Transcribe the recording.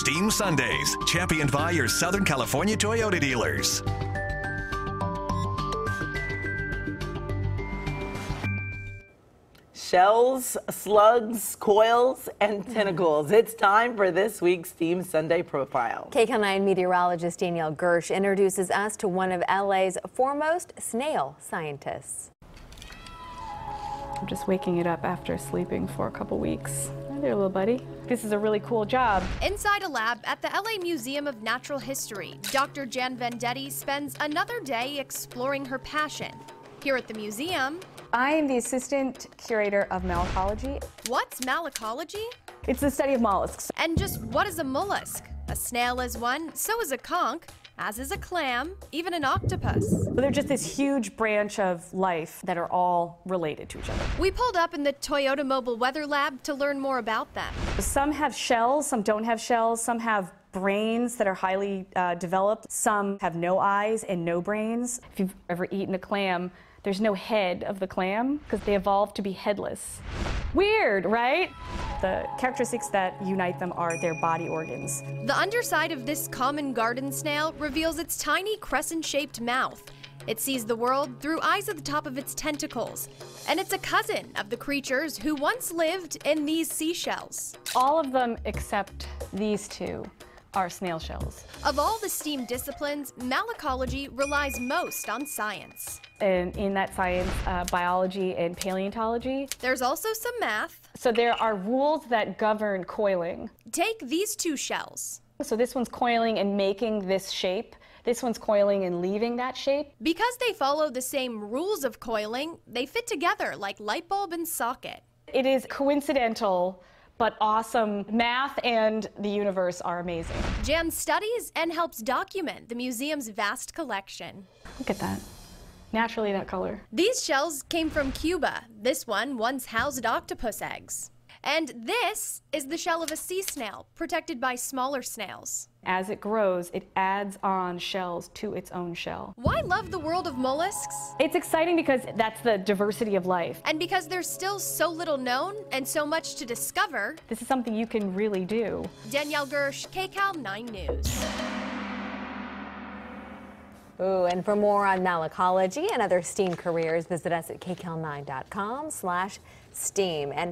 Steam Sundays, championed by your Southern California Toyota dealers. Shells, slugs, coils, and mm-hmm. tentacles. It's time for this week's Steam Sunday profile. KCAL9 meteorologist Danielle Gersh introduces us to one of LA's foremost snail scientists. I'm just waking it up after sleeping for a couple weeks. Hi there, little buddy. This is a really cool job. Inside a lab at the LA Museum of Natural History, Dr. Jann Vendetti spends another day exploring her passion. Here at the museum, I am the assistant curator of malacology. what's malacology? It's the study of mollusks. And just what is a mollusk? A snail is one, so is a conch, as is a clam, even an octopus. They're just this huge branch of life that are all related to each other. We pulled up in the Toyota Mobile Weather Lab to learn more about them. Some have shells, some don't have shells, some have brains that are highly uh, developed, some have no eyes and no brains. If you've ever eaten a clam, there's no head of the clam because they evolved to be headless. Weird, right? The characteristics that unite them are their body organs. The underside of this common garden snail reveals its tiny crescent shaped mouth. It sees the world through eyes at the top of its tentacles. And it's a cousin of the creatures who once lived in these seashells. All of them except these two are snail shells. Of all the STEAM disciplines, malacology relies most on science. And in that science, uh, biology and paleontology. There's also some math. So there are rules that govern coiling. Take these two shells. So this one's coiling and making this shape. This one's coiling and leaving that shape. Because they follow the same rules of coiling, they fit together like light bulb and socket. It is coincidental, but awesome. Math and the universe are amazing. Jann studies and helps document the museum's vast collection. Look at that. Naturally that color. These shells came from Cuba. This one once housed octopus eggs. And this is the shell of a sea snail, protected by smaller snails. As it grows, it adds on shells to its own shell. Why love the world of mollusks? It's exciting because that's the diversity of life. And because there's still so little known and so much to discover, This is something you can really do. Danielle Gersh, KCAL 9 News. Ooh, and for more on malacology and other STEAM careers, visit us at kcal9.com slash STEAM. And